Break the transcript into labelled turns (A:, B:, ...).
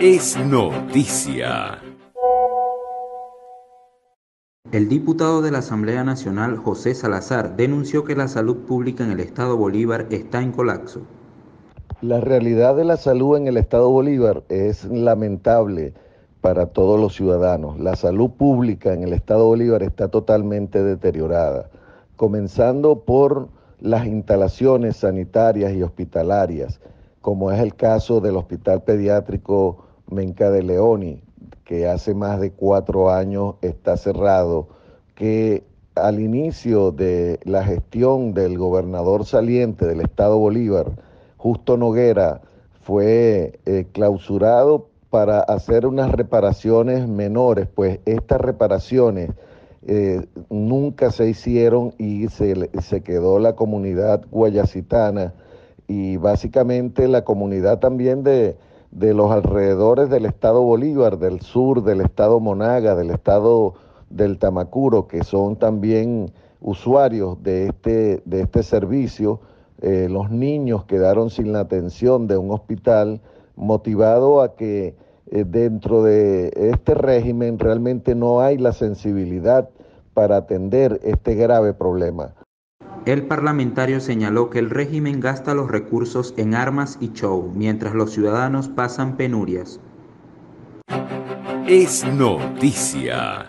A: Es noticia.
B: El diputado de la Asamblea Nacional, José Salazar, denunció que la salud pública en el Estado Bolívar está en colapso.
C: La realidad de la salud en el Estado Bolívar es lamentable para todos los ciudadanos. La salud pública en el Estado Bolívar está totalmente deteriorada, comenzando por las instalaciones sanitarias y hospitalarias, como es el caso del Hospital Pediátrico Menca de Leoni, que hace más de cuatro años está cerrado, que al inicio de la gestión del gobernador saliente del Estado Bolívar, Justo Noguera, fue eh, clausurado para hacer unas reparaciones menores, pues estas reparaciones eh, nunca se hicieron y se, se quedó la comunidad guayacitana y básicamente la comunidad también de, de los alrededores del estado Bolívar, del sur, del estado Monaga, del estado del Tamacuro, que son también usuarios de este, de este servicio. Eh, los niños quedaron sin la atención de un hospital motivado a que eh, dentro de este régimen realmente no hay la sensibilidad para atender este grave problema.
B: El parlamentario señaló que el régimen gasta los recursos en armas y show, mientras los ciudadanos pasan penurias.
A: Es noticia.